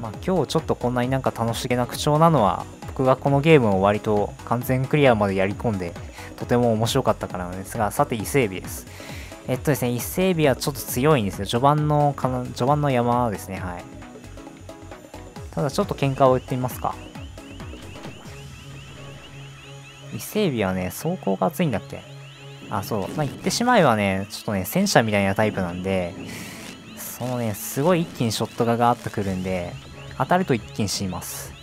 まあ、今日ちょっとこんなになんか楽しげな口調なのは、僕がこのゲームを割と完全クリアまでやり込んで、とても面白かったからなんですが、さて伊勢海老です。えっとですね、伊勢海老はちょっと強いんですよ。序盤のかな、序盤の山ですね、はい。ただちょっと喧嘩を打ってみますか。伊勢海老はね、走行が熱いんだっけあ、そう。まあ、言ってしまえばね、ちょっとね、戦車みたいなタイプなんで、そのね、すごい一気にショットがガーッとくるんで、当たると一気に死にます。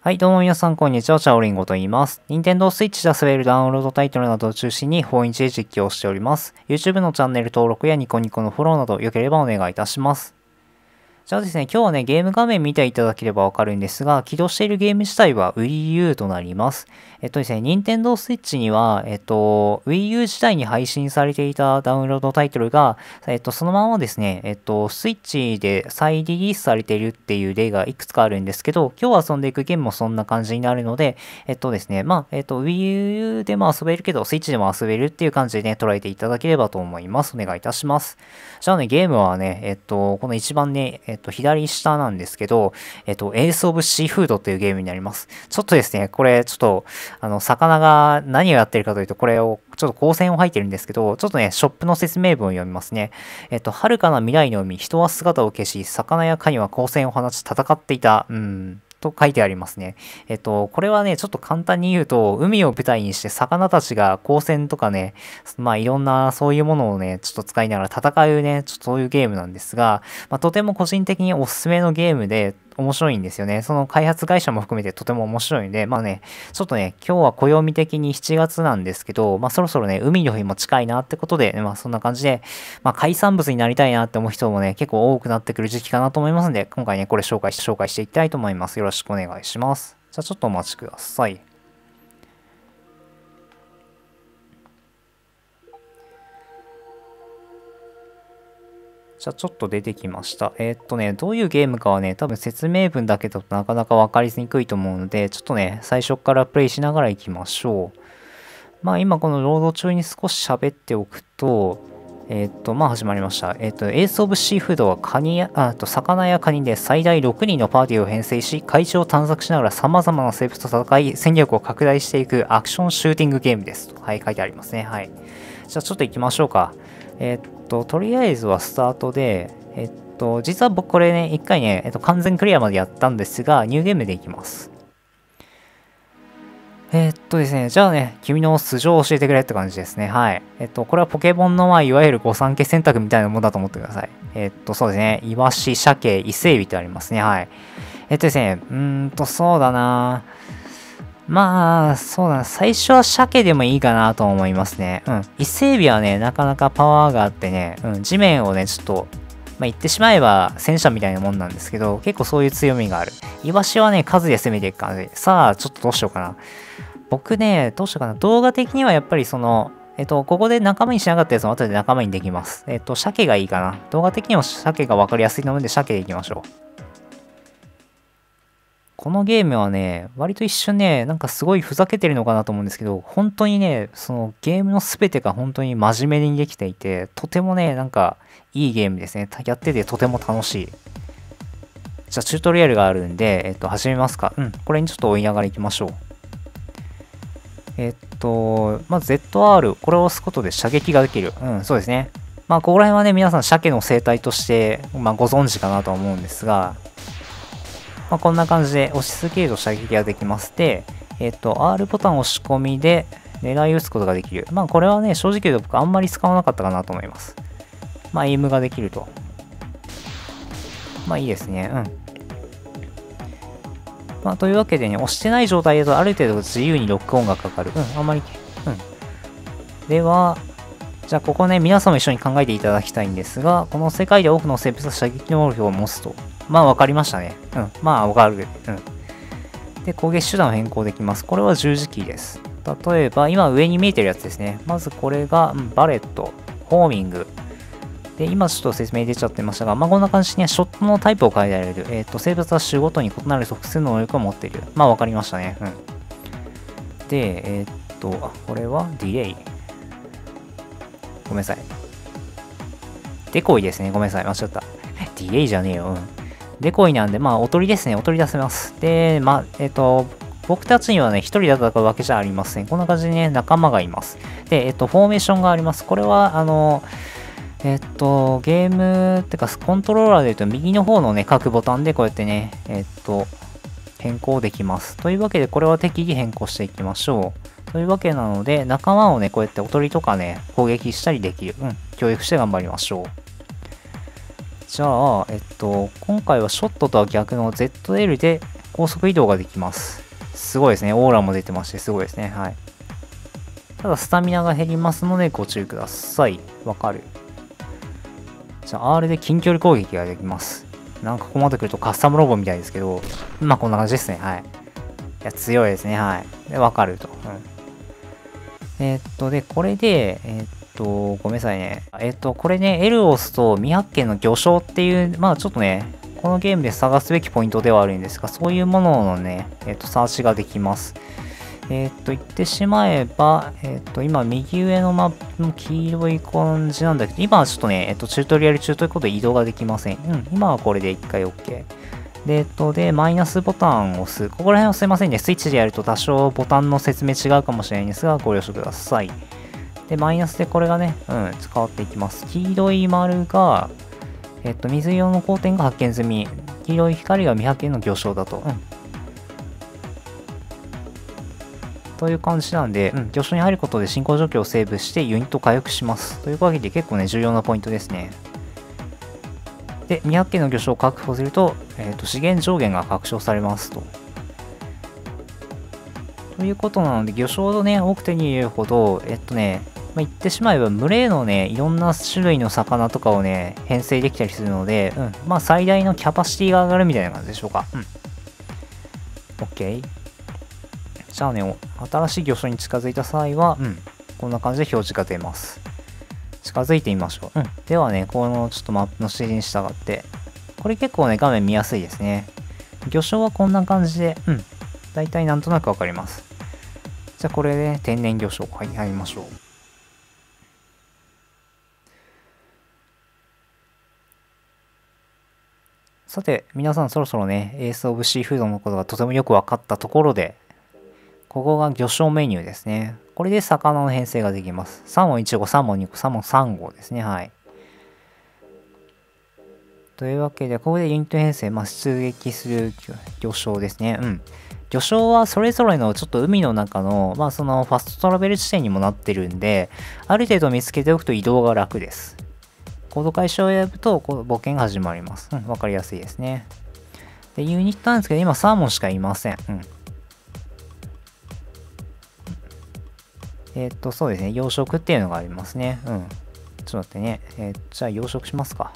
はい、どうも皆さん、こんにちは。チャオリンゴと言います。Nintendo Switch で遊べるダウンロードタイトルなどを中心に、本日で実況をしております。YouTube のチャンネル登録やニコニコのフォローなど、良ければお願いいたします。じゃあですね、今日はね、ゲーム画面見ていただければわかるんですが、起動しているゲーム自体は Wii U となります。えっとですね、Nintendo Switch には、えっと、Wii U 自体に配信されていたダウンロードタイトルが、えっと、そのままですね、えっと、Switch で再リリースされているっていう例がいくつかあるんですけど、今日遊んでいくゲームもそんな感じになるので、えっとですね、まあ、えっと、Wii U でも遊べるけど、Switch でも遊べるっていう感じでね、捉えていただければと思います。お願いいたします。じゃあね、ゲームはね、えっと、この一番ね、えっっと、左下なんですけど、えっと、エースオブシーフードというゲームになります。ちょっとですね、これ、ちょっと、あの、魚が何をやってるかというと、これを、ちょっと光線を吐いてるんですけど、ちょっとね、ショップの説明文を読みますね。えっと、遥かな未来の海、人は姿を消し、魚やカニは光線を放ち戦っていた。うん。と書いてありますね。えっと、これはね、ちょっと簡単に言うと、海を舞台にして魚たちが光線とかね、まあいろんなそういうものをね、ちょっと使いながら戦うね、ちょっとそういうゲームなんですが、まあとても個人的におすすめのゲームで、面白いんですよね。その開発会社も含めてとても面白いんで、まあね、ちょっとね、今日は暦的に7月なんですけど、まあそろそろね、海の日も近いなってことで、まあそんな感じで、まあ海産物になりたいなって思う人もね、結構多くなってくる時期かなと思いますんで、今回ね、これ紹介して、紹介していきたいと思います。よろしくお願いします。じゃあちょっとお待ちください。じゃあちょっと出てきました。えー、っとね、どういうゲームかはね、多分説明文だけだとなかなか分かりにくいと思うので、ちょっとね、最初からプレイしながら行きましょう。まあ今このロード中に少し喋っておくと、えー、っと、まあ始まりました。えー、っと、エースオブシーフードはカニや、あと魚やカニで最大6人のパーティーを編成し、海中を探索しながら様々な生物と戦い、戦力を拡大していくアクションシューティングゲームです。はい、書いてありますね。はい。じゃあちょっと行きましょうか。えー、っと、とりあえずはスタートで、えっと、実は僕これね、一回ね、えっと、完全クリアまでやったんですが、ニューゲームでいきます。えっとですね、じゃあね、君の素性を教えてくれって感じですね。はい。えっと、これはポケモンの、まあ、いわゆる御三家選択みたいなものだと思ってください。えっと、そうですね、イワシ、鮭、伊勢海老ってありますね。はい。えっとですね、うーんと、そうだなぁまあ、そうだな。最初は鮭でもいいかなと思いますね。うん。伊勢海老はね、なかなかパワーがあってね、うん、地面をね、ちょっと、まあ、言ってしまえば戦車みたいなもんなんですけど、結構そういう強みがある。イワシはね、数で攻めていく感じ。さあ、ちょっとどうしようかな。僕ね、どうしようかな。動画的にはやっぱりその、えっと、ここで仲間にしなかったやつも後で仲間にできます。えっと、鮭がいいかな。動画的にも鮭が分かりやすいので、鮭でいきましょう。このゲームはね、割と一瞬ね、なんかすごいふざけてるのかなと思うんですけど、本当にね、そのゲームの全てが本当に真面目にできていて、とてもね、なんかいいゲームですね。やっててとても楽しい。じゃあ、チュートリアルがあるんで、えっと、始めますか。うん、これにちょっと追いながら行きましょう。えっと、まず ZR、これを押すことで射撃ができる。うん、そうですね。まあ、ここら辺はね、皆さん鮭の生態として、まあ、ご存知かなと思うんですが、まあ、こんな感じで押し続けると射撃ができますで、えっ、と、R ボタン押し込みで狙い撃つことができる。まあこれはね、正直言うと僕あんまり使わなかったかなと思います。まあエイムができると。まあいいですね。うん。まあというわけでね、押してない状態だとある程度自由にロック音がかかる。うん、あんまり。うん。では、じゃあここね、皆さんも一緒に考えていただきたいんですが、この世界で多くの生物は射撃能力を持つと。まあ分かりましたね。うん。まあ分かる。うん。で、攻撃手段を変更できます。これは十字キーです。例えば、今上に見えてるやつですね。まずこれが、うん、バレット、ホーミング。で、今ちょっと説明出ちゃってましたが、まあこんな感じにショットのタイプを変えられる。えっ、ー、と、生物は種ごとに異なる特殊能力を持っている。まあ分かりましたね。うん。で、えっ、ー、と、あ、これはディレイ。ごめんなさい。デコイですね。ごめんなさい。間違った。ディレイじゃねえよ。うん。デコイなんで、まあ、おとりですね。おとり出せます。で、まあ、えっ、と、僕たちにはね、一人で戦うわけじゃありません。こんな感じでね、仲間がいます。で、えっ、と、フォーメーションがあります。これは、あの、えっと、ゲーム、ってか、コントローラーで言うと、右の方のね、各ボタンでこうやってね、えっと、変更できます。というわけで、これは適宜変更していきましょう。というわけなので、仲間をね、こうやっておとりとかね、攻撃したりできる。うん、教育して頑張りましょう。じゃあ、えっと、今回はショットとは逆の ZL で高速移動ができます。すごいですね。オーラも出てまして、すごいですね。はい。ただ、スタミナが減りますので、ご注意ください。わかる。じゃあ、R で近距離攻撃ができます。なんかここまで来るとカスタムロボみたいですけど、まあこんな感じですね。はい。いや、強いですね。はい。で、わかると。うん。えー、っと、で、これで、えー、っと、ごめんなさいね。え、っと、これね、エルオスと未発見の魚礁っていう、まあちょっとね、このゲームで探すべきポイントではあるんですが、そういうもののね、えっと、サーチができます。えっ、と、言ってしまえば、えっ、と、今、右上のマップの黄色い感じなんだけど、今はちょっとね、えっ、と、チュートリアル中ということで移動ができません。うん、今はこれで一回 OK。で、えっと、で、マイナスボタンを押す。ここら辺はすいませんね。スイッチでやると多少ボタンの説明違うかもしれないんですが、ご了承ください。で、マイナスでこれがね、うん、使わっていきます。黄色い丸が、えっと、水色の光点が発見済み。黄色い光が未発見の魚礁だと。うん。という感じなんで、うん、魚礁に入ることで進行状況をセーブしてユニットを回復します。というわけで結構ね、重要なポイントですね。で、未発見の魚礁を確保すると、えーと、資源上限が拡張されますと。ということなので、魚礁をね、多く手に入れるほど、えっとね、まあ、言ってしまえば、群れのね、いろんな種類の魚とかをね、編成できたりするので、うん、まあ最大のキャパシティが上がるみたいな感じでしょうか。うん。OK。じゃあね、新しい魚礁に近づいた際は、うん、こんな感じで表示が出ます。近づいてみましょう。うん。ではね、このちょっとマップの指示に従って、これ結構ね、画面見やすいですね。魚礁はこんな感じで、うん。大体なんとなくわかります。じゃあこれで、ね、天然魚礁、はい、入りましょう。さて、皆さんそろそろね、エースオブシーフードのことがとてもよく分かったところで、ここが魚礁メニューですね。これで魚の編成ができます。サーモン1号、サーモン2号、サーモン3号ですね。はい。というわけで、ここでユニット編成、まあ、出撃する魚礁ですね。うん。魚礁はそれぞれのちょっと海の中の、まあそのファストトラベル地点にもなってるんで、ある程度見つけておくと移動が楽です。コード解消を選ぶと、こう冒険が始まります。うん、わかりやすいですね。で、ユニットなんですけど、今サーモンしかいません。うん。えっ、と、そうですね。養殖っていうのがありますね。うん。ちょっと待ってね。えー、じゃあ養殖しますか。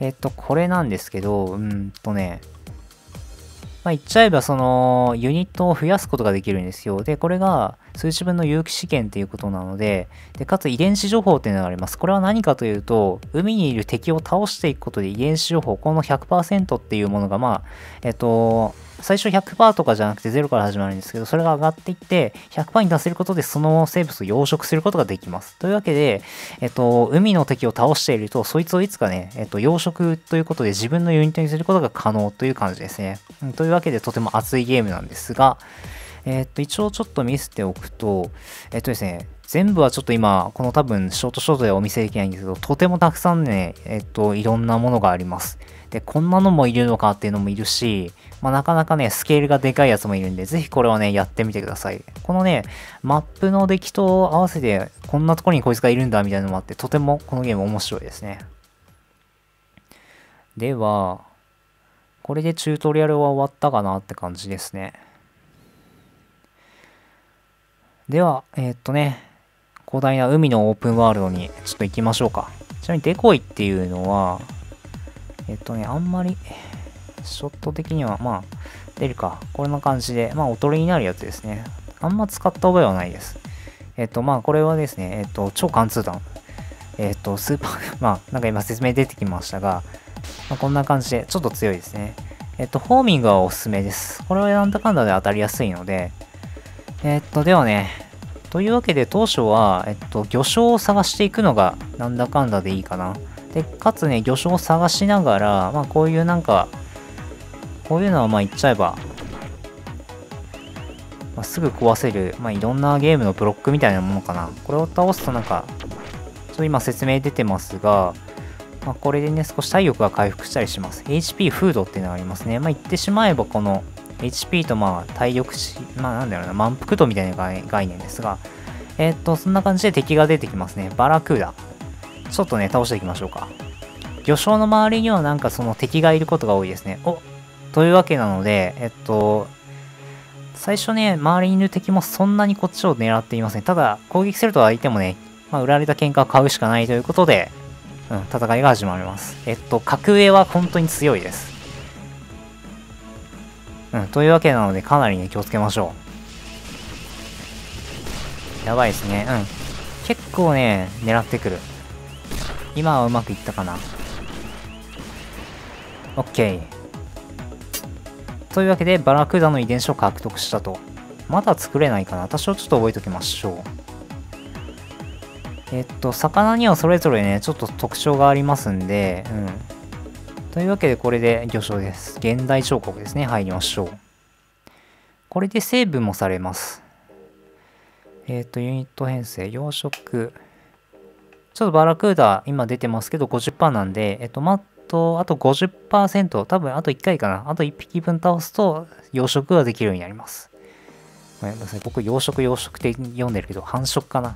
えっ、と、これなんですけど、うんとね、まあ、言っちゃえばそのユニットを増やすことができるんですよ。で、これが数値分の有機試験っていうことなので、でかつ遺伝子情報っていうのがあります。これは何かというと、海にいる敵を倒していくことで遺伝子情報、この100%っていうものが、まあ、えっと、最初100%とかじゃなくて0から始まるんですけど、それが上がっていって、100%に出せることでその生物を養殖することができます。というわけで、えっと、海の敵を倒していると、そいつをいつかね、えっと、養殖ということで自分のユニットにすることが可能という感じですね。というわけで、とても熱いゲームなんですが、えっと、一応ちょっと見せておくと、えっとですね、全部はちょっと今、この多分ショートショートでお見せできないんですけど、とてもたくさんね、えっと、いろんなものがあります。で、こんなのもいるのかっていうのもいるし、まあ、なかなかね、スケールがでかいやつもいるんで、ぜひこれはね、やってみてください。このね、マップの出来と合わせて、こんなところにこいつがいるんだみたいなのもあって、とてもこのゲーム面白いですね。では、これでチュートリアルは終わったかなって感じですね。では、えー、っとね、広大な海のオープンワールドにちょっと行きましょうか。ちなみにデコイっていうのは、えっとね、あんまり、ショット的には、まあ、出るか。こんな感じで、まあ、おとりになるやつですね。あんま使った覚えはないです。えっと、まあ、これはですね、えっと、超貫通弾。えっと、スーパー、まあ、なんか今説明出てきましたが、まあ、こんな感じで、ちょっと強いですね。えっと、フォーミングはおすすめです。これはなんだかんだで当たりやすいので、えっと、ではね、というわけで当初は、えっと、魚礁を探していくのがなんだかんだでいいかな。で、かつね、魚礁を探しながら、まあこういうなんか、こういうのはまあ言っちゃえば、まあ、すぐ壊せる、まあいろんなゲームのブロックみたいなものかな。これを倒すとなんか、ちょっと今説明出てますが、まあ、これでね、少し体力が回復したりします。HP フードっていうのがありますね。まあ言ってしまえばこの HP とまあ体力値、まあなんだろうな、満腹度みたいな概念ですが、えー、っと、そんな感じで敵が出てきますね。バラクーダ。ちょっとね、倒していきましょうか。魚礁の周りにはなんかその敵がいることが多いですね。おというわけなので、えっと、最初ね、周りにいる敵もそんなにこっちを狙っていません。ただ、攻撃すると相手もね、まあ、売られた喧嘩を買うしかないということで、うん、戦いが始まります。えっと、格上は本当に強いです。うん、というわけなので、かなりね、気をつけましょう。やばいですね。うん。結構ね、狙ってくる。今はうまくいったかな。OK。というわけで、バラクーダの遺伝子を獲得したと。まだ作れないかな私はちょっと覚えておきましょう。えっと、魚にはそれぞれね、ちょっと特徴がありますんで、うん。というわけで、これで魚礁です。現代彫刻ですね。入りましょう。これでセーブもされます。えっと、ユニット編成、養殖。ちょっとバラクーダ、今出てますけど50%なんで、えっと、まと、あと50%、多分あと1回かな。あと1匹分倒すと養殖ができるようになります。ごめんなさい。僕、養殖養殖って読んでるけど、繁殖かな。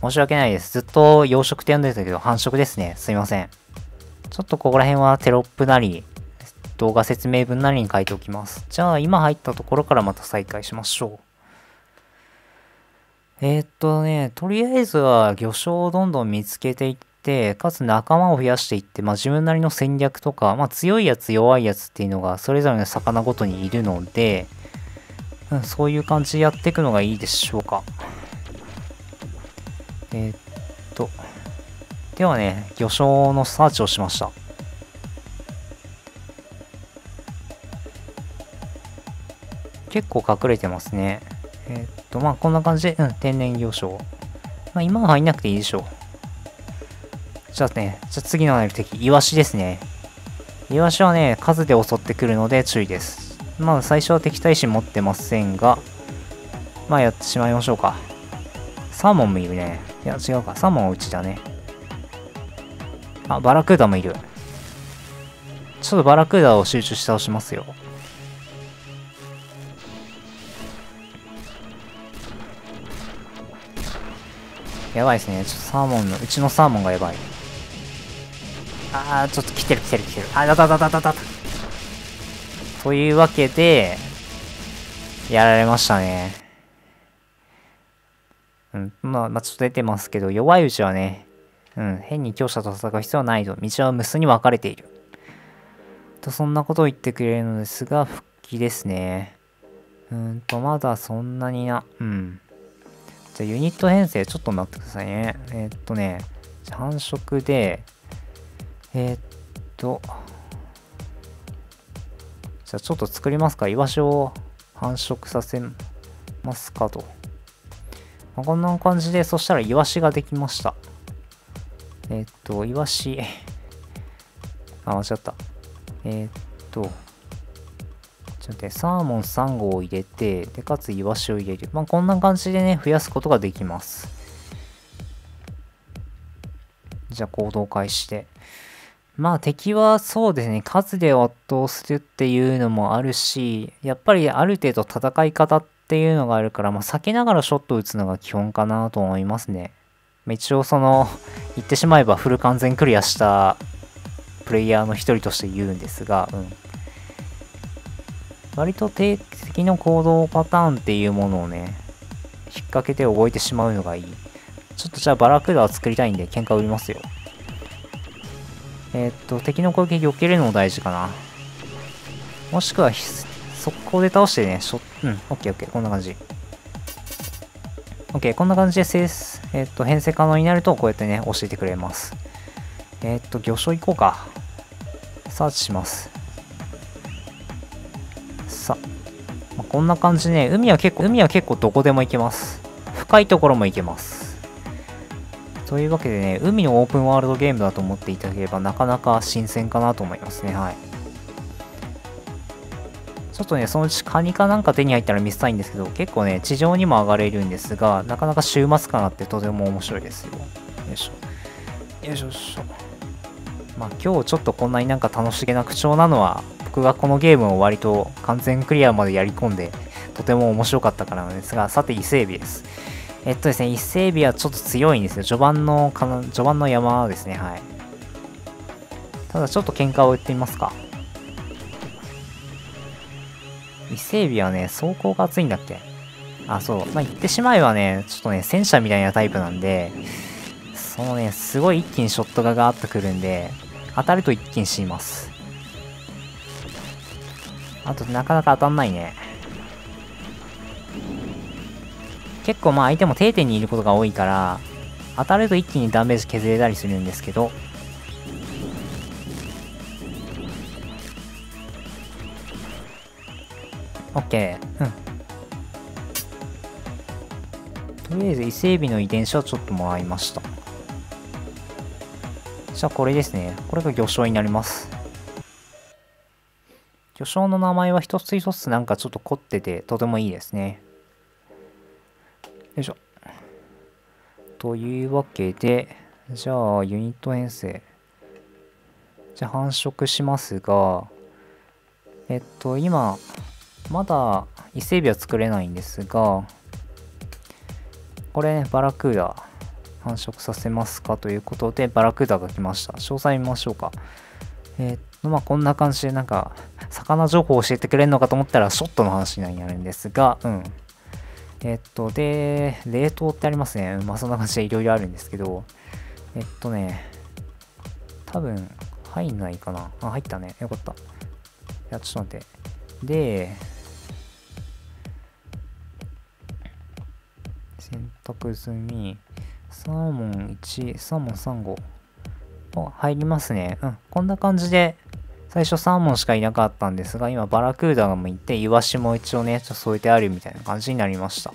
申し訳ないです。ずっと養殖って呼んでたけど、繁殖ですね。すいません。ちょっとここら辺はテロップなり、動画説明文なりに書いておきます。じゃあ今入ったところからまた再開しましょう。えー、っとね、とりあえずは魚礁をどんどん見つけていって、かつ仲間を増やしていって、まあ自分なりの戦略とか、まあ強いやつ弱いやつっていうのがそれぞれの魚ごとにいるので、うん、そういう感じでやっていくのがいいでしょうか。えー、っと、ではね、魚礁のサーチをしました。結構隠れてますね。えー、っと、まあこんな感じで、うん、天然魚礁。まあ今は入んなくていいでしょう。じゃあね、じゃあ次の敵、イワシですね。イワシはね、数で襲ってくるので注意です。まあ最初は敵対心持ってませんが、まあやってしまいましょうか。サーモンもいるね。いや、違うか。サーモンはうちだね。あ、バラクーダもいる。ちょっとバラクーダを集中して倒しますよ。やばいですね。ちょっとサーモンの、うちのサーモンがやばい。あー、ちょっと来てる来てる来てる。あ、だだだだだだ。というわけで、やられましたね。うん、まあ、まあ、ちょっと出てますけど、弱いうちはね、うん、変に強者と戦う必要はないと。道は無数に分かれている。と、そんなことを言ってくれるのですが、復帰ですね。うんと、まだそんなにな、うん。じゃユニット編成ちょっと待ってくださいね。えー、っとね、繁殖で、えー、っと、じゃあちょっと作りますか。イワシを繁殖させますかと。こんな感じで、そしたらイワシができました。えー、っと、イワシ、あ、間違った。えー、っと、ちょっとね、サーモン3号を入れて、で、かつイワシを入れる。まあ、こんな感じでね、増やすことができます。じゃあ、行動開始で。まあ、敵はそうですね、数で圧倒するっていうのもあるし、やっぱりある程度戦い方っていうのがあるから、まあ、避けながらショット打つのが基本かなと思いますね。一応その、言ってしまえばフル完全クリアしたプレイヤーの一人として言うんですが、うん。割と定期的の行動パターンっていうものをね、引っ掛けて覚えてしまうのがいい。ちょっとじゃあバラクーダー作りたいんで喧嘩売りますよ。えー、っと、敵の攻撃避けるのも大事かな。もしくは、速攻で倒してね、しょ、うん、オッケーオッケー、こんな感じ。オッケー、こんな感じでえー、っと、編成可能になると、こうやってね、教えてくれます。えー、っと、魚礁行こうか。サーチします。まあ、こんな感じでね、海は結構、海は結構どこでも行けます。深いところも行けます。というわけでね、海のオープンワールドゲームだと思っていただければ、なかなか新鮮かなと思いますね。はい。ちょっとね、そのうちカニかなんか手に入ったら見せたいんですけど、結構ね、地上にも上がれるんですが、なかなか週末感あってとても面白いですよ。よいしょ。よいしょよいしょ。まあ今日ちょっとこんなになんか楽しげな口調なのは、僕がこのゲームを割と完全クリアまでやり込んで、とても面白かったからなんですが、さて伊勢海老です。えっとですね、伊勢海老はちょっと強いんですよ。序盤の、序盤の山ですね、はい。ただちょっと喧嘩を打ってみますか。伊勢海老はね、走行が熱いんだっけあ、そう。まあ、言ってしまえばね、ちょっとね、戦車みたいなタイプなんで、そのね、すごい一気にショットがガーッとくるんで、当たると一気に死にます。あと、なかなか当たんないね。結構まあ相手も定点にいることが多いから、当たると一気にダメージ削れたりするんですけど、オッケー。うん。とりあえず伊勢海老の遺伝子はちょっともらいました。じゃあこれですね。これが魚礁になります。魚礁の名前は一つ一つなんかちょっと凝っててとてもいいですね。よいしょ。というわけで、じゃあユニット編成。じゃあ繁殖しますが、えっと、今、まだ伊勢海老は作れないんですが、これね、バラクーダ繁殖させますかということで、バラクーダが来ました。詳細見ましょうか。えー、っと、まあ、こんな感じでなんか、魚情報を教えてくれるのかと思ったら、ショットの話になるんですが、うん。えー、っと、で、冷凍ってありますね。まあ、そんな感じでいろいろあるんですけど、えっとね、多分、入んないかな。あ、入ったね。よかった。いや、ちょっと待って。で、選択済み。サーモン1、サーモン3号。あ、入りますね。うん。こんな感じで、最初サーモンしかいなかったんですが、今バラクーダがもいて、イワシも一応ね、ちょっと添えてあるみたいな感じになりました。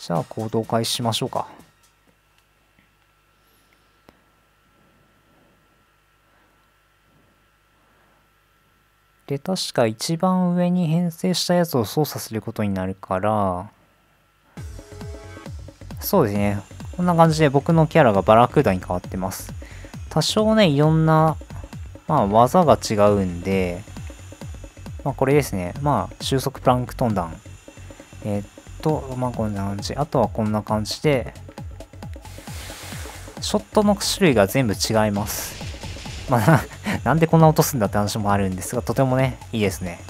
じゃあ行動開始しましょうか。で、確か一番上に編成したやつを操作することになるから、そうですね。こんな感じで僕のキャラがバラクーダに変わってます。多少ね、いろんな、まあ、技が違うんで、まあ、これですね。まあ、収束プランクトン弾。えー、っと、まあ、こんな感じ。あとはこんな感じで、ショットの種類が全部違います。まあ、なんでこんな落とすんだって話もあるんですが、とてもね、いいですね。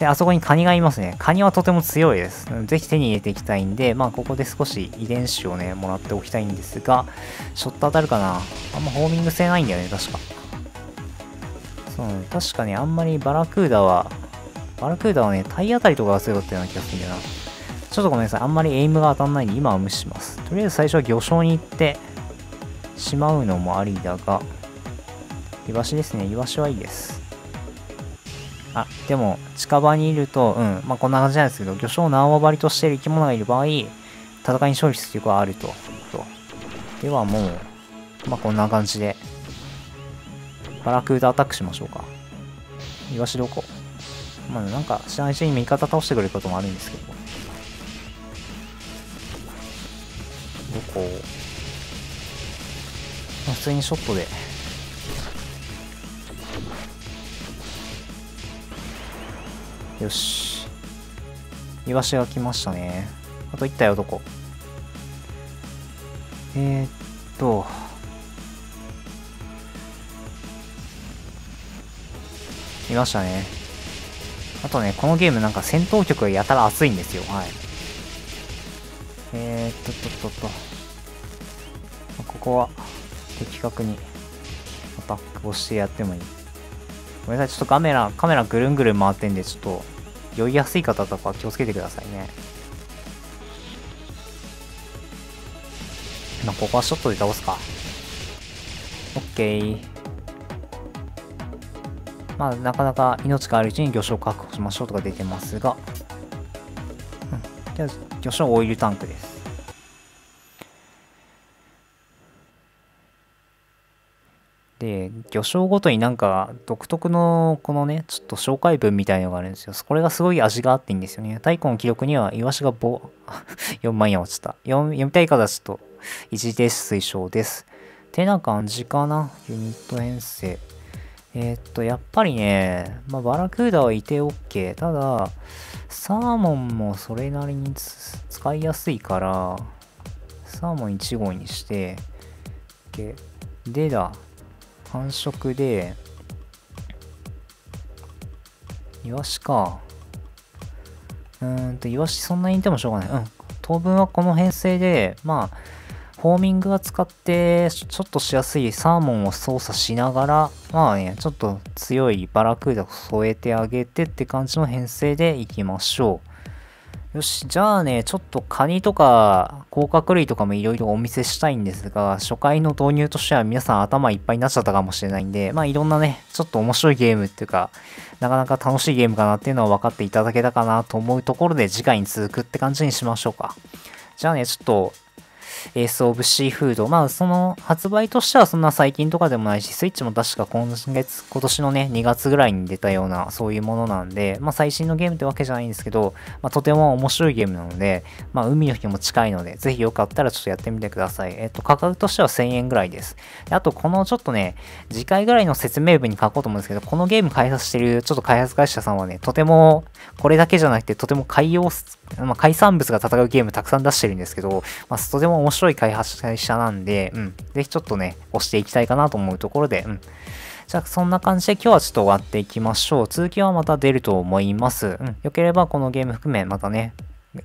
で、あそこにカニがいますね。カニはとても強いです。ぜひ手に入れていきたいんで、まあここで少し遺伝子をね、もらっておきたいんですが、ショット当たるかなあんまホーミング性ないんだよね、確か。そうね、確かね、あんまりバラクーダは、バラクーダはね、体当たりとかが強かったような気がするんだよな。ちょっとごめんなさい。あんまりエイムが当たんないんで、今は無視します。とりあえず最初は魚礁に行ってしまうのもありだが、イワシですね。イワシはいいです。あ、でも、近場にいると、うん、まあこんな感じなんですけど、魚礁縄張りとしている生き物がいる場合、戦いに勝利する力はあると。とではもう、まあこんな感じで、バラクーダアタックしましょうか。イワシどこ？まあなんか知らないうちに味方倒してくれることもあるんですけど。どこ、普通にショットでよし。イワシが来ましたね。あと1体男。えー、っと。いましたね。あとね、このゲームなんか戦闘曲がやたら熱いんですよ。はい。えー、っと、っと、と、と。ここは的確にアタックをしてやってもいい。ごめんなさい、ちょっとカメラ、カメラぐるんぐるん回ってんで、ちょっと、酔いやすい方とか気をつけてくださいね。まあ、ここはショットで倒すか。オッケー。まあ、なかなか命があるうちに魚礁確保しましょうとか出てますが、うん。じゃあ、魚礁オイルタンクです。で、魚礁ごとになんか独特のこのね、ちょっと紹介文みたいのがあるんですよ。これがすごい味があっていいんですよね。太古の記録にはイワシがぼ、4万円落ちた。読みたい方はちょっと一時停止推奨です。てな感じかな、ユニット編成。えー、っと、やっぱりね、まあ、バラクーダはいて OK。ただ、サーモンもそれなりに使いやすいから、サーモン1号にして、OK でだ、繁殖で、イワシか。うーんと、イワシそんなにいてもしょうがない。うん。当分はこの編成で、まあ、フォーミングが使ってちょっとしやすいサーモンを操作しながら、まあね、ちょっと強いバラクーダを添えてあげてって感じの編成でいきましょう。よし、じゃあね、ちょっとカニとか甲殻類とかもいろいろお見せしたいんですが、初回の導入としては皆さん頭いっぱいになっちゃったかもしれないんで、まあいろんなね、ちょっと面白いゲームっていうか、なかなか楽しいゲームかなっていうのは分かっていただけたかなと思うところで次回に続くって感じにしましょうか。じゃあね、ちょっとエース・オブ・シーフード。まあ、その発売としてはそんな最近とかでもないし、スイッチも確か今月、今年のね、2月ぐらいに出たような、そういうものなんで、まあ、最新のゲームってわけじゃないんですけど、まあ、とても面白いゲームなので、まあ、海の日も近いので、ぜひよかったらちょっとやってみてください。えっと、価格としては1000円ぐらいです。であと、このちょっとね、次回ぐらいの説明文に書こうと思うんですけど、このゲーム開発してるちょっと開発会社さんはね、とても、これだけじゃなくて、とても海洋、まあ、海産物が戦うゲームたくさん出してるんですけど、まあ、とても面白い開発者なんで、うん、ぜひちょっとね、押していきたいかなと思うところで、うん。じゃあ、そんな感じで今日はちょっと終わっていきましょう。続きはまた出ると思います。うん。よければこのゲーム含め、またね、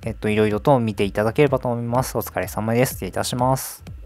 えっと、いろいろと見ていただければと思います。お疲れ様です。失礼いたします。